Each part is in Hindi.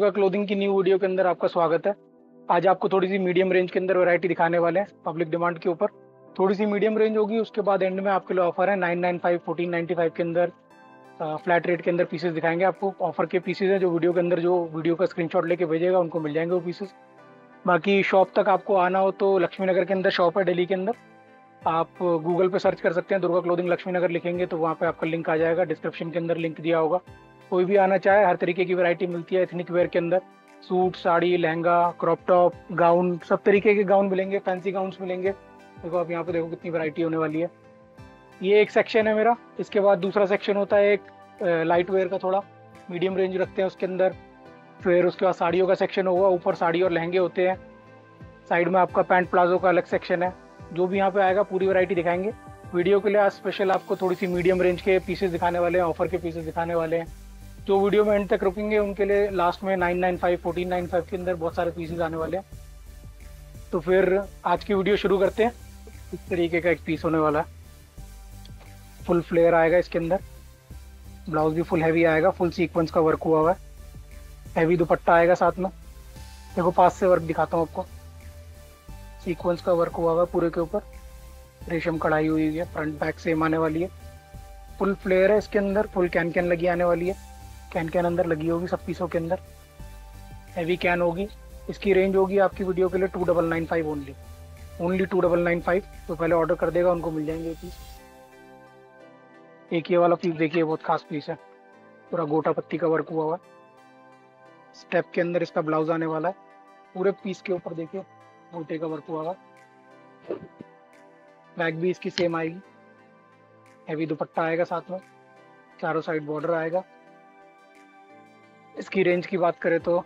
दुर्गा क्लोथिंग की न्यू वीडियो के अंदर आपका स्वागत है। आज आपको थोड़ी सी मीडियम रेंज के अंदर वैरायटी दिखाने वाले हैं पब्लिक डिमांड के ऊपर। थोड़ी सी मीडियम रेंज होगी, उसके बाद एंड में आपके लिए ऑफ़र है nine nine five fourteen ninety five के अंदर फ्लैट रेट के अंदर पीसेस दिखाएँगे आपको। ऑफ़र के पीसेज हैं जो वीडियो के अंदर जो वीडियो का स्क्रीनशॉट लेके भेजेगा, उनको मिल जाएँगे वो पीसेस बाकी शॉप तक आपको आना हो तो लक्ष्मी नगर के अंदर शॉप है डेली के अंदर। आप गूगल पे सर्च कर सकते हैं, दुर्गा क्लोथिंग लक्ष्मी नगर लिखेंगे तो वहाँ पे आपका लिंक आ जाएगा। डिस्क्रिप्शन के अंदर लिंक दिया होगा। कोई भी आना चाहे, हर तरीके की वैरायटी मिलती है एथनिक वेयर के अंदर। Suit, sari, lehenga crop top gown सब तरीके के गाउन मिलेंगे फैंसी गाउन मिलेंगे। देखो आप यहाँ पे देखो कितनी वैरायटी होने वाली है। ये एक सेक्शन है मेरा, इसके बाद दूसरा सेक्शन होता है एक लाइट वेयर का थोड़ा। मीडियम रेंज रखते हैं उसके अंदर। फिर उसके बाद साड़ियों का सेक्शन होगा, ऊपर साड़ी और लहंगे होते हैं। साइड में आपका पैंट प्लाजो का अलग सेक्शन है। जो भी यहाँ पे आएगा पूरी वैरायटी दिखाएँगे। वीडियो के लिए आज स्पेशल आपको थोड़ी सी मीडियम रेंज के पीसेस दिखाने वाले हैं ऑफ़र के पीसेस दिखाने वाले हैं। जो वीडियो में एंड तक रुकेंगे, उनके लिए लास्ट में nine nine five fourteen nine five के अंदर बहुत सारे पीसेज आने वाले हैं। तो फिर आज की वीडियो शुरू करते हैं। इस तरीके का एक पीस होने वाला है। फुल फ्लेयर आएगा इसके अंदर। ब्लाउज भी फुल हैवी आएगा फुल सीक्वेंस का वर्क हुआ हुआ है। हैवी दुपट्टा आएगा साथ में। देखो पास से वर्क दिखाता हूँ आपको। सीक्वेंस का वर्क हुआ हुआ है पूरे के ऊपर। रेशम कढ़ाई हुई है फ्रंट बैक सेम आने वाली है। फुल फ्लेयर है इसके अंदर फुल कैन कैन लगी आने वाली है। कैन कैन अंदर लगी होगी सब पीसों के अंदर। हैवी कैन होगी। इसकी रेंज होगी आपकी वीडियो के लिए two double nine five only only two double nine five तो पहले ऑर्डर कर देगा, उनको मिल जाएँगे पीस एक ये वाला पीस देखिए, बहुत खास पीस है। पूरा गोटा पत्ती का वर्क हुआ हुआ स्टेप के अंदर इसका ब्लाउज आने वाला है। पूरे पीस के ऊपर देखिए, गोटे का वर्क हुआ हुआ बैग भी इसकी सेम आएगी। हैवी दुपट्टा आएगा साथ में। चारों साइड बॉर्डर आएगा। इसकी रेंज की बात करें तो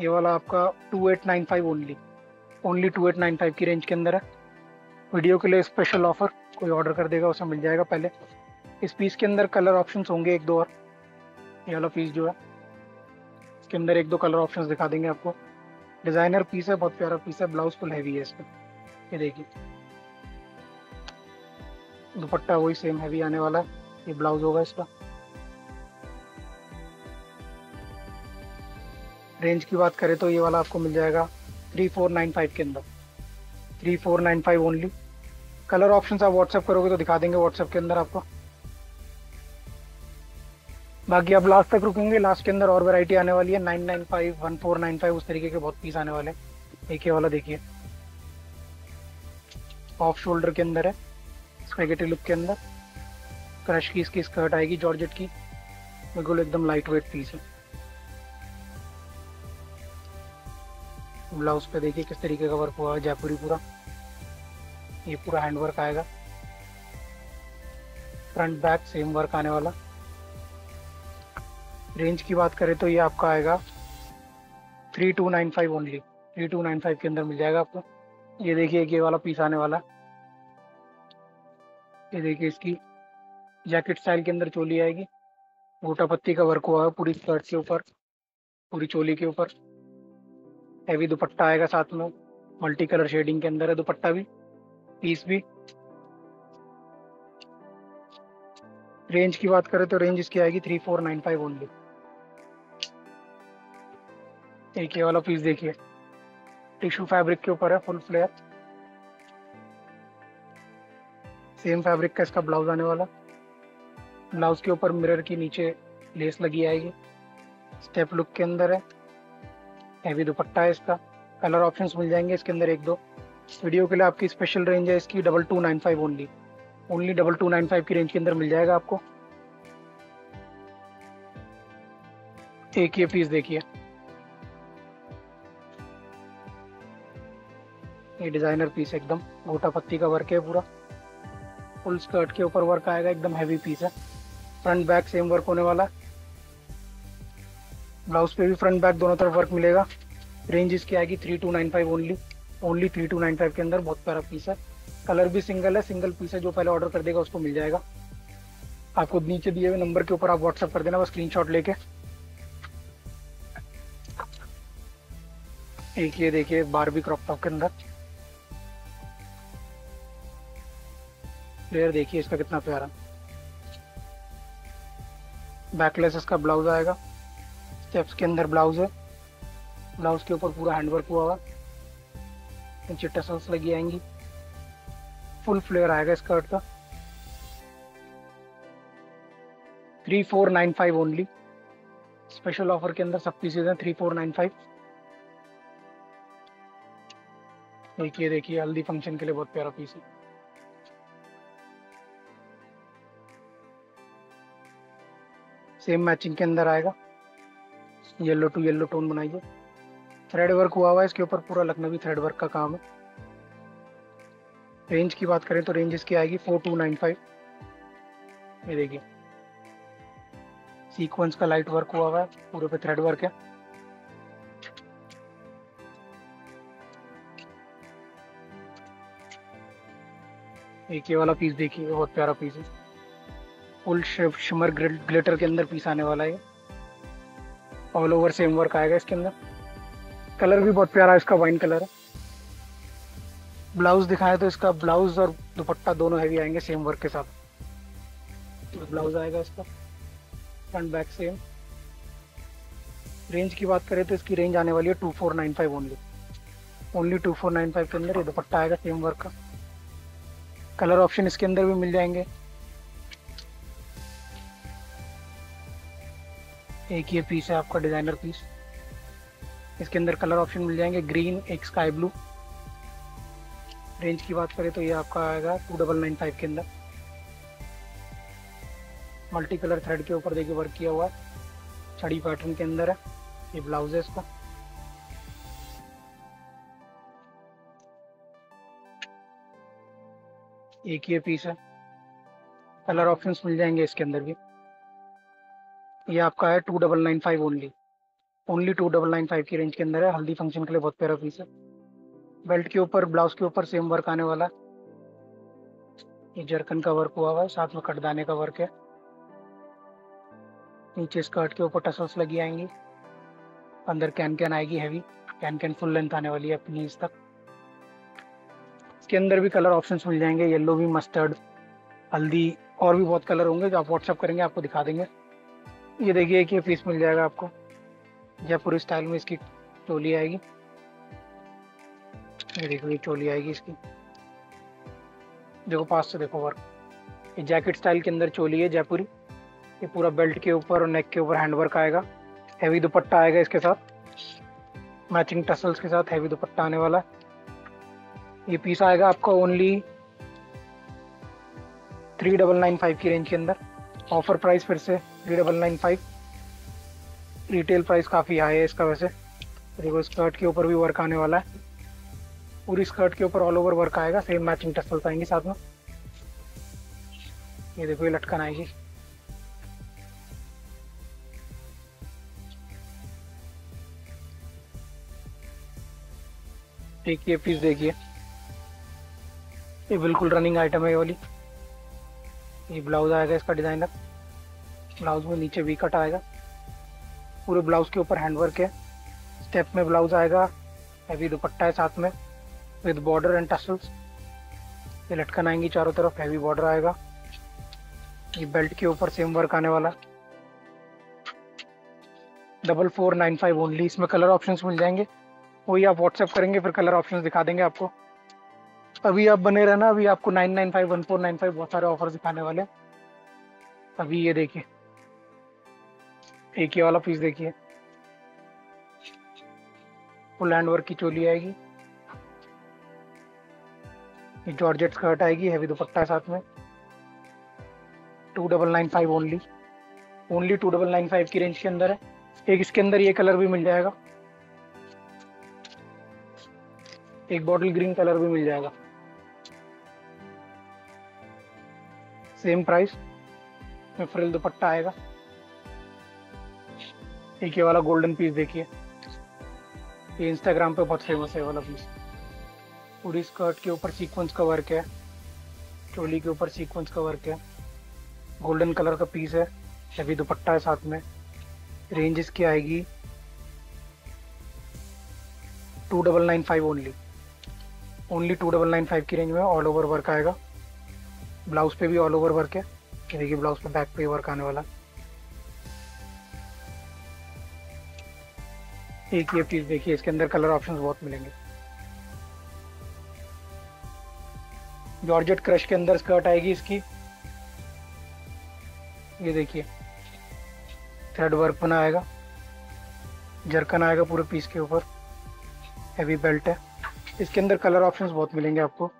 ये वाला आपका two eight nine five only only two eight nine five की रेंज के अंदर है। वीडियो के लिए स्पेशल ऑफ़र कोई ऑर्डर कर देगा, उसे मिल जाएगा पहले। इस पीस के अंदर कलर ऑप्शंस होंगे एक दो और। ये वाला पीस जो है, इसके अंदर एक दो कलर ऑप्शंस दिखा देंगे आपको। डिज़ाइनर पीस है, बहुत प्यारा पीस है ब्लाउज फुल हैवी है इस पर ये देखिए। दुपट्टा वही सेम हैवी आने वाला है, ये ब्लाउज होगा इसका। रेंज की बात करें तो ये वाला आपको मिल जाएगा थ्री फोर नाइन फाइव के अंदर। Three four nine five only colour option आप व्हाट्सएप करोगे तो दिखा देंगे व्हाट्सएप के अंदर आपको। बाकी आप लास्ट तक रुकेंगे लास्ट के अंदर और वैरायटी आने वाली है। Nine nine five one four nine five उस तरीके के बहुत पीस आने वाले हैं। एक ही वाला देखिए। ऑफ़ शोल्डर के अंदर है। स्पेगेटी लुक के अंदर। क्रश की इसकी स्कर्ट आएगी जॉर्जेट की। बिल्कुल एकदम लाइट वेट पीस है। ब्लाउज पे देखिए किस तरीके का वर्क हुआ है, जयपुरी पूरा। ये पूरा हैंड वर्क आएगा। फ्रंट बैक सेम वर्क आने वाला। रेंज की बात करें तो ये आपका आएगा three two nine five only three two nine five के अंदर मिल जाएगा आपको। ये देखिए ये वाला पीस आने वाला। ये देखिए इसकी जैकेट स्टाइल के अंदर चोली आएगी। गोटा पत्ती का वर्क हुआ है पूरी स्कर्ट के ऊपर, पूरी चोली के ऊपर। हैवी दुपट्टा आएगा साथ में। मल्टी कलर शेडिंग के अंदर है दुपट्टा भी पीस भी। रेंज की बात करें तो रेंज इसकी आएगी three four nine five only एक ये वाला पीस देखिए। टिश्यू फैब्रिक के ऊपर है फुल फ्लेयर सेम फैब्रिक का इसका ब्लाउज आने वाला। ब्लाउज के ऊपर मिरर की नीचे लेस लगी आएगी। स्टेप लुक के अंदर है। हैवी दुपट्टा है इसका। कलर ऑप्शंस मिल जाएँगे इसके अंदर एक दो। वीडियो के लिए आपकी स्पेशल रेंज है इसकी double two nine five only only double two nine five की रेंज के अंदर मिल जाएगा आपको। एक ये पीस देखिए। ये डिज़ाइनर पीस एकदम। गोटा पत्ती का वर्क है पूरा। फुल स्कर्ट के ऊपर वर्क आएगा, एकदम हैवी पीस है। फ्रंट बैक सेम वर्क होने वाला। ब्लाउज पे भी फ्रंट बैक दोनों तरफ़ वर्क मिलेगा। रेंज इसकी आएगी three two nine five only only three two nine five के अंदर बहुत प्यारा पीस है। कलर भी सिंगल है सिंगल पीस है, जो पहले ऑर्डर कर देगा उसको मिल जाएगा। आपको नीचे दिए हुए नंबर के ऊपर आप व्हाट्सअप कर देना, बस स्क्रीनशॉट लेके। एक ये देखिए बारबी क्रॉप टॉप के अंदर। फ्लेयर देखिए, इसका कितना प्यारा। बैकलेस इसका ब्लाउज आएगा। स्टेप्स के अंदर ब्लाउज है। ब्लाउज के ऊपर पूरा हैंडवर्क हुआ हुआ। नीचे टसल्स लगी आएँगी। फुल फ्लेयर आएगा स्कर्ट का। Three four nine five only special offer के अंदर सब पीसेज हैं, थ्री फोर नाइन फाइव। देखिए देखिए, हल्दी फ़ंक्शन के लिए बहुत प्यारा पीस है। सेम मैचिंग के अंदर आएगा। येलो टू येलो टोन बनाइए। थ्रेड वर्क हुआ हुआ है, इसके ऊपर पूरा लखनवी थ्रेड वर्क का काम है। रेंज की बात करें तो रेंज इसकी आएगी फोर टू नाइन फाइव ये देखिए। सीक्वेंस का लाइट वर्क हुआ हुआ है, पूरे पे थ्रेड वर्क है। एक ये वाला पीस देखिए बहुत प्यारा पीस है। फुल शिमर ग्लिटर के अंदर पीस आने वाला है ऑल ओवर सेम वर्क आएगा इसके अंदर। कलर भी बहुत प्यारा है, इसका वाइन कलर है। ब्लाउज दिखाएँ तो इसका ब्लाउज और दुपट्टा दोनों हैवी आएँगे सेम वर्क के साथ। तो ब्लाउज आएगा इसका। फ्रंट बैक सेम रेंज की बात करें तो इसकी रेंज आने वाली है two four nine five only only two four nine five के अंदर ये दुपट्टा आएगा सेम वर्क का। कलर ऑप्शन इसके अंदर भी मिल जाएँगे। एक ये पीस है आपका डिज़ाइनर पीस इसके अंदर कलर ऑप्शन मिल जाएँगे ग्रीन एक स्काई ब्लू रेंज की बात करें तो ये आपका आएगा टू डबल नाइन फाइव के अंदर. मल्टी कलर थ्रेड के ऊपर देखिए वर्क किया हुआ है. छड़ी पैटर्न के अंदर है. ये ब्लाउज है इसका. एक ये पीस है. कलर ऑप्शंस मिल जाएँगे इसके अंदर भी. ये आपका है two double nine five only only two double nine five की रेंज के अंदर है। हल्दी फ़ंक्शन के लिए बहुत प्यारा पीस है। बेल्ट के ऊपर ब्लाउज के ऊपर सेम वर्क आने वाला। ये जरकन का वर्क हुआ हुआ है। साथ में कटदाने का वर्क है। नीचे स्कर्ट के ऊपर टसल्स लगी आएँगी। अंदर कैन कैन आएगी heavy cancan full length आने वाली है अपनी इस तक। इसके अंदर भी कलर ऑप्शंस मिल जाएँगे। येलो भी मस्टर्ड हल्दी और भी बहुत कलर होंगे जो आप व्हाट्सअप करेंगे, आपको दिखा देंगे। ये देखिए, एक ये पीस मिल जाएगा आपको। जयपुरी स्टाइल में इसकी चोली आएगी। ये देखो, ये चोली आएगी इसकी। देखो, पास से देखो वर्क ये जैकेट स्टाइल के अंदर चोली है जयपुरी। ये पूरा बेल्ट के ऊपर और नेक के ऊपर हैंड वर्क आएगा। हैवी दुपट्टा आएगा इसके साथ। मैचिंग टसल्स के साथ हैवी दुपट्टा आने वाला है। ये पीस आएगा आपका only three double nine five की रेंज के अंदर। ऑफ़र प्राइस फिर से three double nine five retail price काफ़ी हाई है इसका वैसे। देखो स्कर्ट के ऊपर भी वर्क आने वाला है। पूरी स्कर्ट के ऊपर ऑल ओवर वर्क आएगा सेम मैचिंग टसल्स आएँगे साथ में। ये देखो, ये लटकन आएगी। एक ये पीस देखिए। ये बिल्कुल रनिंग आइटम है ये वाली। ये ब्लाउज आएगा इसका डिज़ाइनर ब्लाउज में नीचे वी कट आएगा। पूरे ब्लाउज के ऊपर हैंडवर्क है। स्टेप में ब्लाउज आएगा। हैवी दुपट्टा है साथ में। With border and tassels. ये लटकन आएँगी चारों तरफ़। हैवी बॉर्डर आएगा। ये बेल्ट के ऊपर सेम वर्क आने वाला double four nine five only. इसमें कलर ऑप्शंस मिल जाएँगे। वही आप व्हाट्सएप करेंगे, फिर कलर ऑप्शंस दिखा देंगे आपको। अभी आप बने रहना, अभी आपको nine nine five one four nine five बहुत सारे ऑफ़र दिखाने वाले अभी ये देखिए। एक ही वाला पीस देखिए। फुल हैंड वर्क की चोली आएगी। ये जॉर्जेट स्कर्ट आएगी हैवी दुपट्टा है साथ में। Two double nine five only only two double nine five की रेंज के अंदर है। एक इसके अंदर ये कलर भी मिल जाएगा। एक बॉटल ग्रीन कलर भी मिल जाएगा। सेम प्राइस में फ्रिल दुपट्टा आएगा। एक ये वाला गोल्डन पीस देखिए। ये इंस्टाग्राम पे बहुत फ़ेमस है वाला पीस पूरी स्कर्ट के ऊपर सीक्वेंस का वर्क है। चोली के ऊपर सीक्वेंस का वर्क है। गोल्डन कलर का पीस है। हैवी दुपट्टा है साथ में। रेंज इसकी आएगी two double nine five only only two double nine five की रेंज में ऑल ओवर वर्क आएगा। ब्लाउज पे भी ऑल ओवर वर्क है। देखिए ब्लाउज पे बैक पे वर्क आने वाला। एक ये पीस देखिए, इसके अंदर कलर ऑप्शंस बहुत मिलेंगे। जॉर्जेट क्रश के अंदर स्कर्ट आएगी इसकी। ये देखिए थ्रेड वर्क बना आएगा। जरकन आएगा पूरे पीस के ऊपर। हैवी बेल्ट है। इसके अंदर कलर ऑप्शंस बहुत मिलेंगे आपको।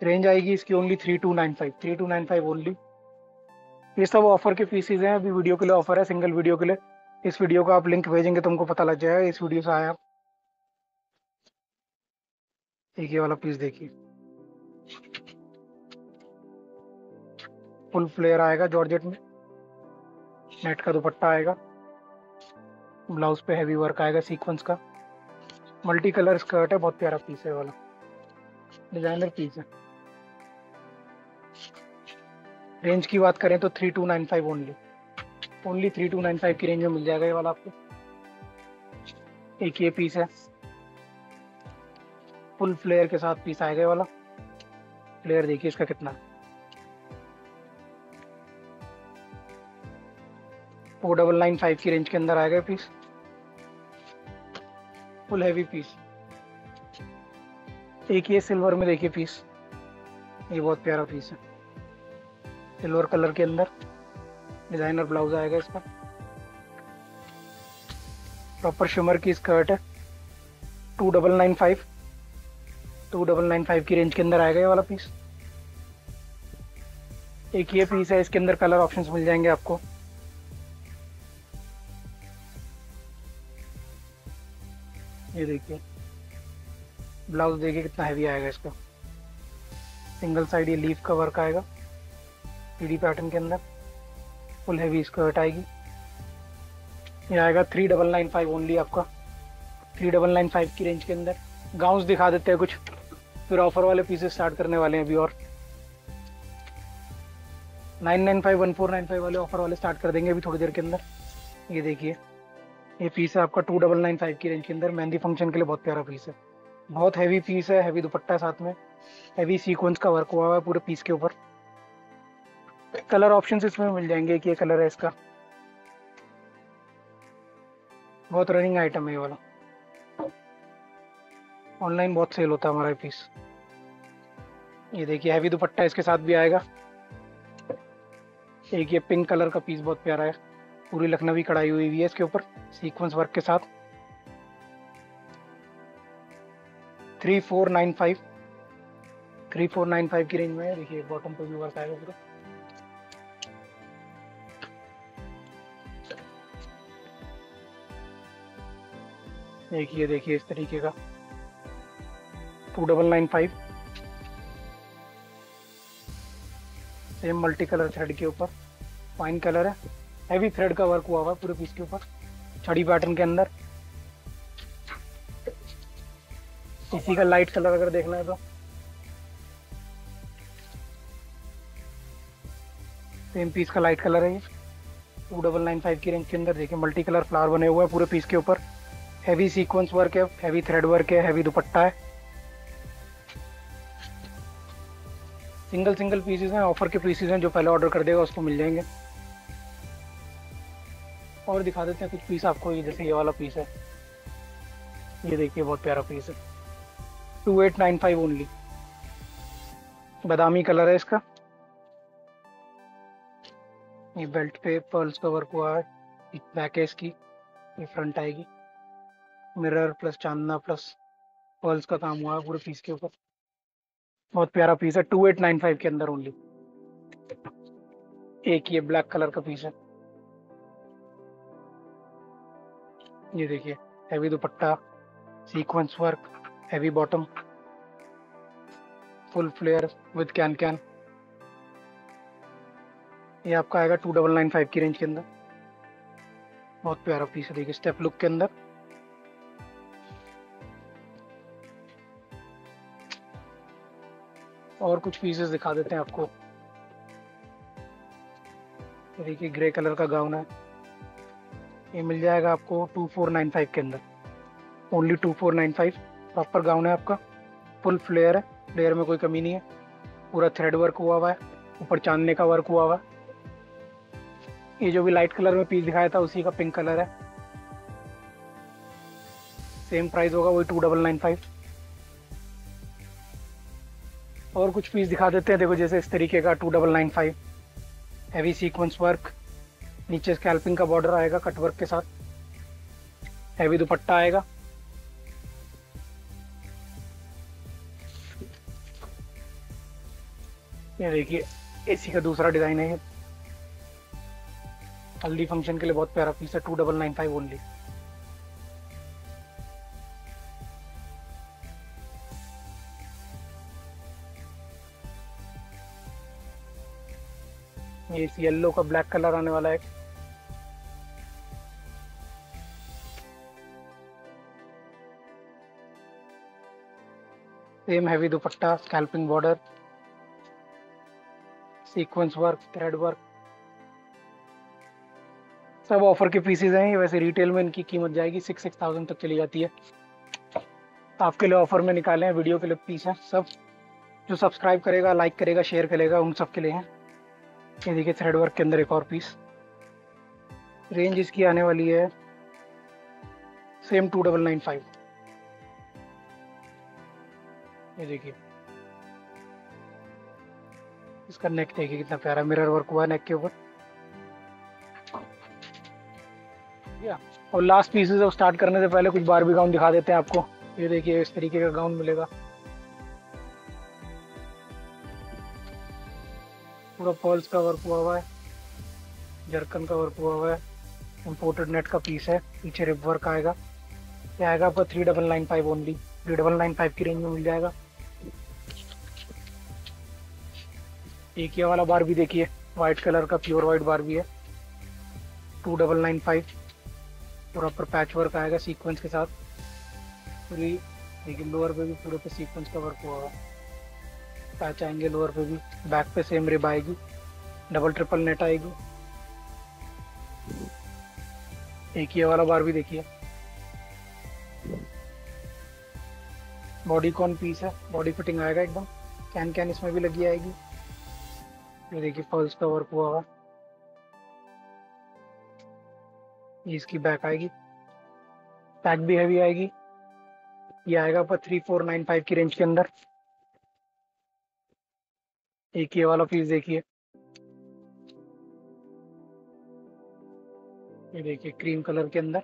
रेंज आएगी इसकी only three two nine five three two nine five only ये सब ऑफ़र के पीसीज हैं, अभी वीडियो के लिए ऑफ़र है सिंगल वीडियो के लिए। इस वीडियो का आप लिंक भेजेंगे तुमको पता लग जाएगा, इस वीडियो से आया एक ये वाला पीस देखिए। फुल फ्लेयर आएगा जॉर्जेट में। नेट का दुपट्टा आएगा। ब्लाउज पे हैवी वर्क आएगा सीक्वेंस का। मल्टी कलर स्कर्ट है, बहुत प्यारा पीस है वाला। डिज़ाइनर पीस है। रेंज की बात करें तो three two nine five only only three two nine five की रेंज में मिल जाएगा ये वाला आपको। एक ये पीस है। फुल फ्लेयर के साथ पीस आएगा वाला। फ्लेयर देखिए इसका कितना। फोर डबल नाइन फाइव की रेंज के अंदर आएगा पीस फुल हैवी पीस एक ये सिल्वर में देखिए पीस ये बहुत प्यारा पीस है। सिल्वर कलर के अंदर। डिज़ाइनर ब्लाउज आएगा इसका। प्रॉपर शिमर की स्कर्ट है। Two double nine five two double nine five की रेंज के अंदर आएगा ये वाला पीस एक ये पीस है, इसके अंदर कलर ऑप्शंस मिल जाएँगे आपको। ये देखिए। ब्लाउज देखिए कितना हैवी आएगा इसका। सिंगल साइड ये लीफ का वर्क आएगा। पीडी पैटर्न के अंदर फुल हैवी स्कर्ट आएगी। ये आएगा three double nine five only आपका। थ्री डबल नाइन फाइव की रेंज के अंदर। गाउंस दिखा देते हैं कुछ। फिर ऑफ़र वाले पीसेस स्टार्ट करने वाले हैं अभी और। Nine nine five one four nine five वाले ऑफ़र वाले स्टार्ट कर देंगे अभी थोड़ी देर के अंदर। ये देखिए। ये पीस है आपका टू डबल नाइन फाइव की रेंज के अंदर। मेहंदी फ़ंक्शन के लिए बहुत प्यारा पीस है। बहुत हैवी पीस है हैवी दुपट्टा है साथ में। हैवी सीक्वेंस का वर्क हुआ हुआ है पूरे पीस के ऊपर। कलर ऑप्शंस इसमें मिल जाएँगे कि ये कलर है इसका। बहुत रनिंग आइटम है ये वाला। ऑनलाइन बहुत सेल होता है हमारा पीस ये देखिए हैवी दुपट्टा इसके साथ भी आएगा। एक ये पिंक कलर का पीस बहुत प्यारा है। पूरी लखनवी कढ़ाई हुई हुई है इसके ऊपर सीक्वेंस वर्क के साथ। Three four nine five three four nine five की रेंज में देखिए बॉटम पर भी वर्क आएगा पूरा। देखिए देखिए इस तरीके का। Two double nine five. Same multi colour thread के ऊपर। फाइन कलर है। हैवी थ्रेड का वर्क हुआ हुआ पूरे पीस के ऊपर। छड़ी पैटर्न के अंदर। इसी का लाइट कलर अगर देखना है तो। सेम पीस का लाइट कलर है ये। टू डबल नाइन फाइव की रेंज के अंदर। देखिए मल्टी कलर फ्लावर बने हुए हैं पूरे पीस के ऊपर। हैवी सीक्वेंस वर्क है हैवी थ्रेड वर्क है हैवी दुपट्टा है। सिंगल सिंगल पीसेस हैं ऑफ़र के पीसेस हैं, जो पहले ऑर्डर कर देगा, उसको मिल जाएँगे। और दिखा देते हैं कुछ पीस आपको, ये जैसे ये वाला पीस है। ये देखिए, बहुत प्यारा पीस है। Two eight nine five only बादामी कलर है इसका। ये बेल्ट पे पर्ल्स का वर्क हुआ है। बैक है इसकी। ये फ्रंट आएगी। मिरर प्लस चांदना प्लस पर्ल्स का काम हुआ है पूरे पीस के ऊपर। बहुत प्यारा पीस है टू एट नाइन फाइव के अंदर ओनली एक ये ब्लैक कलर का पीस है। ये देखिए heavy dupatta sequence work heavy bottom full flare with can can ये आपका आएगा टू डबल नाइन फाइव की रेंज के अंदर। बहुत प्यारा पीस है, देखिए स्टेप लुक के अंदर। और कुछ पीसेस दिखा देते हैं आपको। देखिए ग्रे कलर का गाउन है। ये मिल जाएगा आपको टू फोर नाइन फाइव के अंदर। Only two four nine five proper gown है आपका। फुल फ्लेयर है। फ्लेयर में कोई कमी नहीं है। पूरा थ्रेड वर्क हुआ हुआ है। ऊपर चांदने का वर्क हुआ हुआ है। ये जो भी लाइट कलर में पीस दिखाया था, उसी का पिंक कलर है। सेम प्राइस होगा वही टू डबल नाइन फाइव और कुछ पीस दिखा देते हैं। देखो, जैसे इस तरीके का two double nine five heavy sequence work नीचे स्कैल्पिंग का बॉर्डर आएगा कट वर्क के साथ। हैवी दुपट्टा आएगा। ये देखिए एसी का दूसरा डिज़ाइन है हल्दी फ़ंक्शन के लिए बहुत प्यारा पीस है two double nine five only ये इस येलो का ब्लैक कलर आने वाला है। Same heavy dupatta scalping border sequence work thread work सब ऑफ़र के पीसेज हैं वैसे रिटेल में इनकी कीमत जाएगी सिक्स सिक्स थाउज़ेंड तक चली जाती है। आपके लिए ऑफ़र में निकाले हैं वीडियो के लिए पीस है, सब। जो सब्सक्राइब करेगा लाइक करेगा शेयर करेगा, उन सब के लिए हैं। ये देखिए थ्रेड वर्क के अंदर एक और पीस रेंज इसकी आने वाली है same two double nine five ये देखिए। इसका नेक देखिए कितना प्यारा। मिरर वर्क हुआ नेक के ऊपर। और लास्ट पीसेस स्टार्ट करने से पहले कुछ बारबी गाउन दिखा देते हैं आपको। ये देखिए, इस तरीके का गाउन मिलेगा। पूरा पॉल्स का वर्क हुआ हुआ है, जर्कन का वर्क हुआ हुआ है इम्पोर्टेड नेट का पीस है, पीछे रिप वर्क आएगा, ये आएगा आपका three double nine five only three double nine five की रेंज में मिल जाएगा। एक ये वाला बार भी देखिए वाइट कलर का प्योर वाइट बार भी है टू डबल नाइन फाइव पूरा पर पैच वर्क आएगा सीक्वेंस के साथ, पूरी देखिए लोअर पे भी पूरे पे सीक्वेंस का वर्क हुआ होगा पैच आएँगे लोअर पे भी। बैक पे सेम रिब आएगी। डबल ट्रिपल नेट आएगी। एक ये वाला बार भी देखिए। बॉडी कॉन पीस है? बॉडी फिटिंग आएगा एकदम। कैन कैन इसमें भी लगी आएगी। ये देखिए पल्स का वर्क हुआ हुआ इसकी बैक आएगी। पैक भी हैवी आएगी। ये आएगा पर थ्री फोर नाइन फाइव की रेंज के अंदर। एक ये वाला पीस देखिए। ये देखिए क्रीम कलर के अंदर।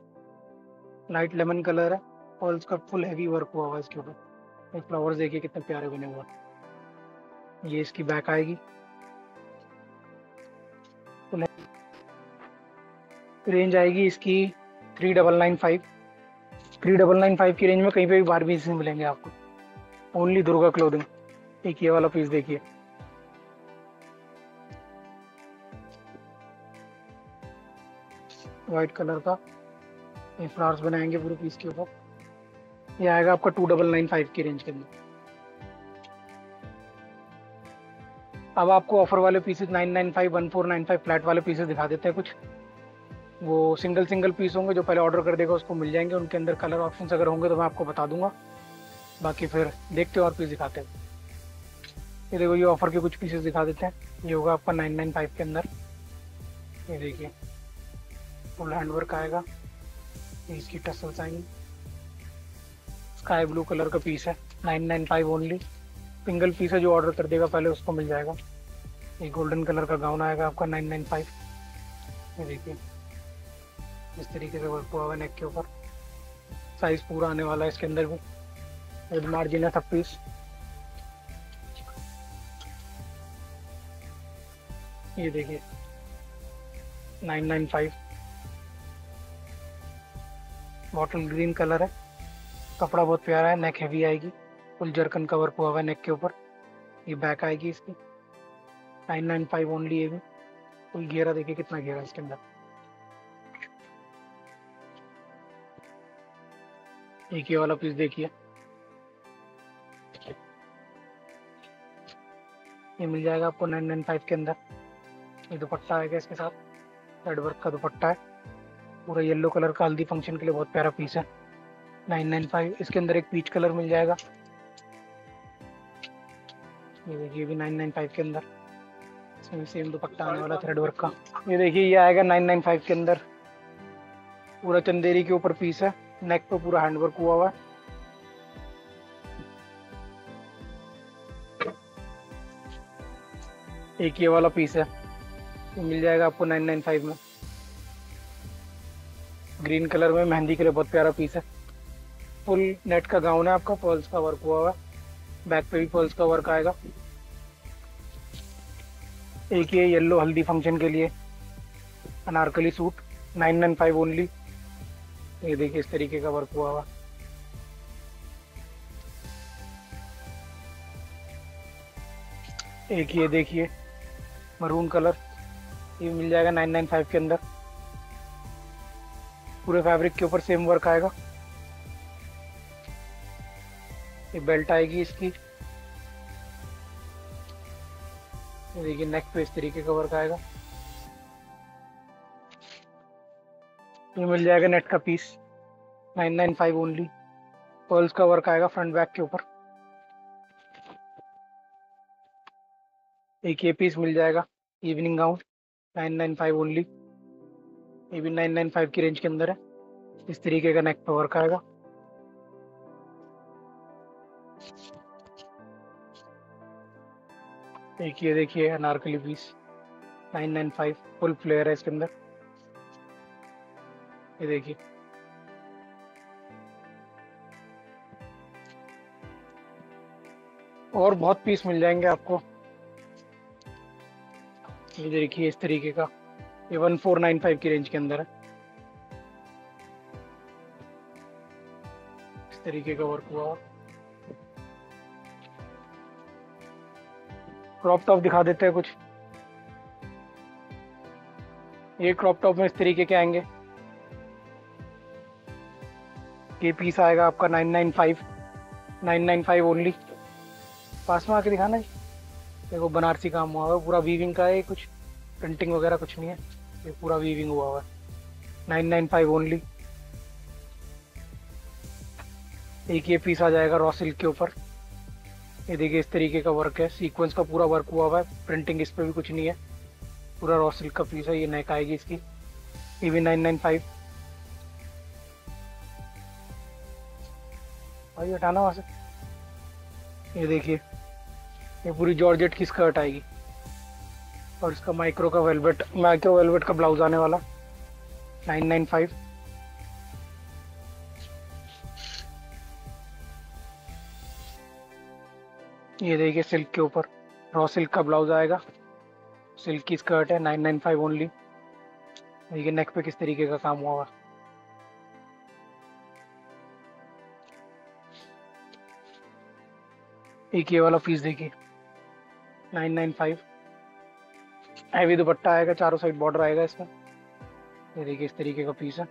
लाइट लेमन कलर है और उसका फुल हैवी वर्क हुआ हुआ इसके ऊपर। फ्लावर्स देखिए कितने प्यारे बने हुए ये इसकी बैक आएगी। रेंज आएगी इसकी three double nine five three double nine five की रेंज में कहीं पे भी बारबी से मिलेंगे आपको। ओनली दुर्गा क्लोथिंग एक ये वाला पीस देखिए। वाइट कलर का। ये फ्लावर्स बनाएँगे पूरे पीस के ऊपर। ये आएगा आपका टू डबल नाइन फाइव की रेंज के अंदर अब आपको ऑफ़र वाले pieces nine nine five one four nine five flat वाले पीसेस दिखा देते हैं कुछ। वो सिंगल सिंगल पीस होंगे जो पहले ऑर्डर कर देगा, उसको मिल जाएँगे। उनके अंदर कलर ऑप्शन अगर होंगे तो मैं आपको बता दूँगा। बाकी फिर देखते और पीस दिखाते हैं। ये देखो, ये ऑफ़र के कुछ पीसेस दिखा देते हैं। ये होगा आपका नाइन नाइन फाइव के अंदर। ये देखिए। फुल हैंड वर्क आएगा। ये इसकी टसल्स आएँगी। स्काई ब्लू कलर का पीस है। Nine nine five only single piece है जो ऑर्डर कर देगा, पहले उसको मिल जाएगा। ये गोल्डन कलर का गाउन आएगा आपका नाइन नाइन फाइव ये देखिए। इस तरीके से वर्क हुआ हुआ नेक के ऊपर। साइज़ पूरा आने वाला है इसके अंदर भी। विद मार्जिन है सब पीस ये देखिए। Nine nine five bottle green colour है। कपड़ा बहुत प्यारा है नेक हैवी आएगी। फुल जर्कन का वर्क हुआ हुआ है नेक के ऊपर। ये बैक आएगी इसकी। नाइन नाइन फाइव ओनली भी फुल घेरा देखिए कितना घेरा इसके अंदर। एक ये वाला पीस देखिए। ये मिल जाएगा आपको नाइन नाइन फाइव के अंदर। ये दुपट्टा आएगा इसके साथ। रेड वर्क का दुपट्टा है। पूरा येलो कलर का हल्दी फ़ंक्शन के लिए बहुत प्यारा पीस है। नाइन नाइन फाइव इसके अंदर एक पीच कलर मिल जाएगा। ये देखिए भी नाइन नाइन फाइव के अंदर। इसमें सेम दुपट्टा आने वाला थ्रेड वर्क का। ये देखिए, ये आएगा नाइन नाइन फाइव के अंदर। पूरा चंदेरी के ऊपर पीस है। नेक पे पूरा हैंडवर्क हुआ हुआ है। एक ये वाला पीस है। मिल जाएगा आपको 995 में। ग्रीन कलर में, मेहंदी के लिए बहुत प्यारा पीस है। फुल नेट का गाउन है आपका पर्ल्स का वर्क हुआ हुआ बैक पे भी पर्ल्स का वर्क आएगा। एक ये येलो हल्दी फ़ंक्शन के लिए, अनारकली सूट 995 ओनली ये देखिए इस तरीके का वर्क हुआ हुआ। एक ये देखिए मरून कलर ये मिल जाएगा 995 के अंदर। पूरे फैब्रिक के ऊपर सेम वर्क आएगा। ये बेल्ट आएगी इसकी। देखिए नेक पे इस तरीके का वर्क आएगा। ये मिल जाएगा नेट का पीस 995 ओनली पर्ल्स का वर्क आएगा फ्रंट बैक के ऊपर। एक ये पीस मिल जाएगा इवनिंग गाउन 995 ओनली ये भी 995 की रेंज के अंदर है। इस तरीके का नेक पे वर्क आएगा। एक ये देखिए अनारकली पीस 995 फुल फ्लेयर है इसके अंदर। ये देखिए। और बहुत पीस मिल जाएँगे आपको। ये देखिए, इस तरीके का। वन फोर नाइन फाइव की रेंज के अंदर है। इस तरीके का वर्क हुआ। क्रॉप टॉप दिखा देते हैं कुछ। ये क्रॉप टॉप में इस तरीके के आएँगे। ये पीस आएगा आपका 995 995 ओनली पास में आके दिखाना जी। देखो बनारसी काम हुआ है पूरा वीविंग का है कुछ। प्रिंटिंग वगैरह कुछ नहीं है। ये पूरा वीविंग हुआ हुआ है। 995 ओनली एक ये पीस आ जाएगा रॉ सिल्क के ऊपर। ये देखिए, इस तरीके का वर्क है। सीक्वेंस का पूरा वर्क हुआ हुआ है। प्रिंटिंग इस पर भी कुछ नहीं है। पूरा रॉ सिल्क का पीस है। ये नेक आएगी इसकी। ये भी नाइन नाइन फाइव भाई, हटाना वहाँ से। ये देखिए, ये पूरी जॉर्जेट की स्कर्ट आएगी। और इसका माइक्रो का वेलवेट माइक्रो वेलवेट का ब्लाउज आने वाला। नाइन नाइन फाइव ये देखिए सिल्क के ऊपर। रॉ सिल्क का ब्लाउज आएगा। सिल्क की स्कर्ट है नाइन नाइन फाइव ओनली देखिए नेक पे किस तरीके का काम हुआ एक ये वाला पीस देखिए। Nine nine five heavy dupatta आएगा, चारों साइड बॉर्डर आएगा इसमें। ये देखिए, इस तरीके का पीस है।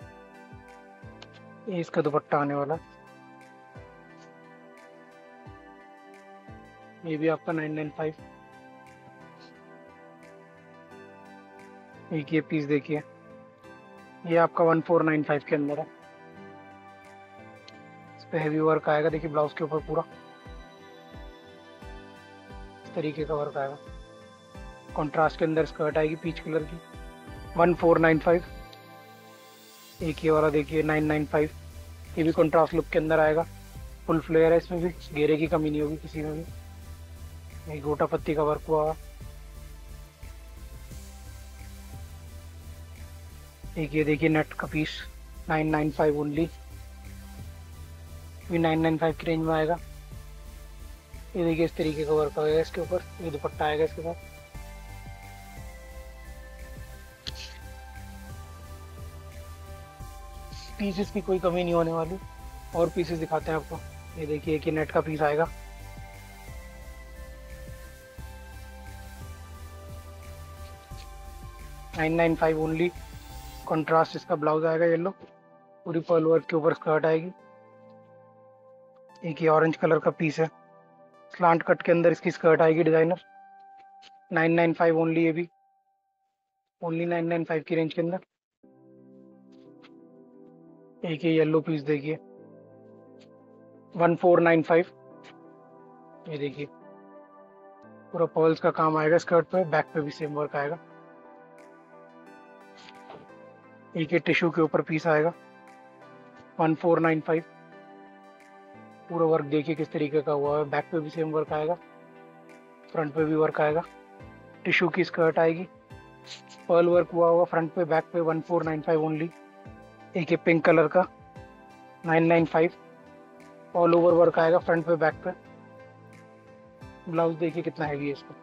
ये इसका दुपट्टा आने वाला। ये भी आपका नाइन नाइन फाइव एक ये पीस देखिए। ये आपका वन फोर नाइन फाइव के अंदर है। इस पे हैवी वर्क आएगा, देखिए ब्लाउज के ऊपर पूरा। इस तरीके का वर्क आएगा। कॉन्ट्रास्ट के अंदर स्कर्ट आएगी पीच कलर की। वन फोर नाइन फाइव एक ये वाला देखिए नाइन नाइन फाइव ये भी कॉन्ट्रास्ट लुक के अंदर आएगा। फुल फ्लेयर है, इसमें भी घेरे की कमी नहीं होगी किसी में भी। गोटा पत्ती का वर्क हुआ। एक ये देखिए नेट का पीस 995 ओनली भी 995 की रेंज में आएगा। ये देखिए इस तरीके का वर्क आएगा इसके ऊपर। ये दुपट्टा आएगा इसके साथ पीसेस की कोई कमी नहीं होने वाली। और पीसेस दिखाते हैं आपको। ये देखिए कि नेट का पीस आएगा। Nine nine five only contrast इसका ब्लाउज आएगा येलो पूरी पर्ल वर्क के ऊपर स्कर्ट आएगी। एक ही ऑरेंज कलर का पीस है। स्लांट कट के अंदर इसकी स्कर्ट आएगी designer nine nine five only ये भी। ओनली नाइन नाइन फाइव की रेंज के अंदर। एक ये येलो पीस देखिए। वन फोर नाइन फाइव ये देखिए। पूरा पर्ल्स का काम आएगा स्कर्ट पे बैक पे भी सेम वर्क आएगा। एक ये टिश्यू के ऊपर पीस आएगा। वन फोर नाइन फाइव पूरा वर्क देखिए किस तरीके का हुआ है। बैक पे भी सेम वर्क आएगा। फ्रंट पे भी वर्क आएगा। टिश्यू की स्कर्ट आएगी। पर्ल वर्क हुआ हुआ फ्रंट पे बैक पे one four nine five only एक ये पिंक कलर का nine nine five all over work आएगा फ्रंट पे बैक पे। ब्लाउज देखिए कितना हैवी है इसका।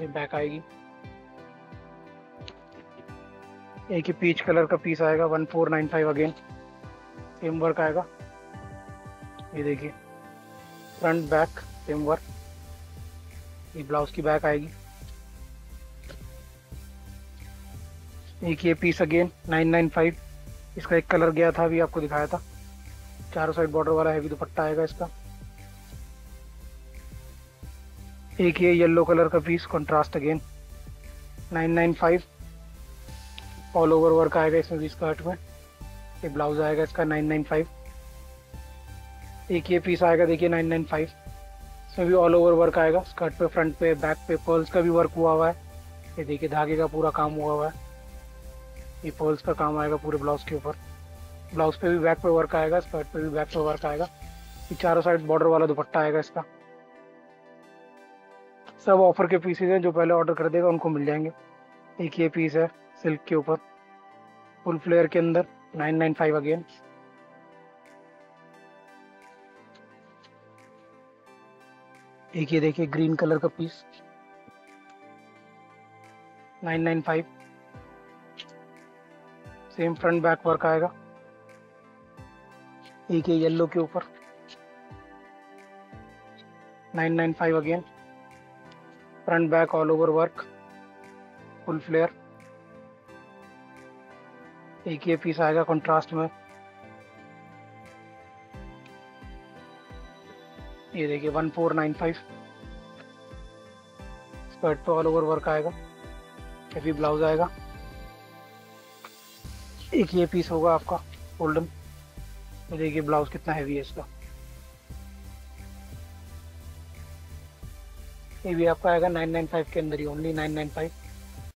ये बैक आएगी। एक ही पीच कलर का पीस आएगा one four nine five again same work आएगा। ये देखिए। फ्रंट बैक सेम वर्क ये ब्लाउज की बैक आएगी। एक ये piece again nine nine five इसका एक कलर गया था, अभी आपको दिखाया था। चारों साइड बॉर्डर वाला हैवी दुपट्टा आएगा इसका। एक ये येलो कलर का piece contrast again nine nine five all over work आएगा इसमें भी स्कर्ट में। ये ब्लाउज आएगा इसका नाइन नाइन फाइव एक ये पीस आएगा, देखिए नाइन नाइन फाइव इसमें भी ऑल ओवर वर्क आएगा। स्कर्ट पे फ्रंट पे बैक पे पर्ल्स का भी वर्क हुआ हुआ है। ये देखिए, धागे का पूरा काम हुआ हुआ है। ये पर्ल्स का काम आएगा पूरे ब्लाउज के ऊपर। ब्लाउज पे भी बैक पे वर्क आएगा स्कर्ट पे भी बैक पे वर्क आएगा। ये चारों साइड बॉर्डर वाला दुपट्टा आएगा इसका। सब ऑफ़र के पीसेज हैं, जो पहले ऑर्डर कर देगा, उनको मिल जाएँगे। एक ये पीस है सिल्क के ऊपर। फुल फ्लेयर के अंदर नाइन नाइन फाइव अगेन एक ये देखिए ग्रीन कलर का piece nine nine five same front back work आएगा। एक ये येलो के ऊपर। Nine nine five again front back all over work full flare एक ये पीस आएगा कंट्रास्ट में। ये देखिए one four nine five skirt पे ऑल ओवर वर्क आएगा। हैवी ब्लाउज आएगा। एक ये पीस होगा आपका गोल्डन ये देखिए ब्लाउज कितना हैवी है इसका। ये भी आपका आएगा नाइन नाइन फाइव के अंदर ही ओनली नाइन नाइन फाइव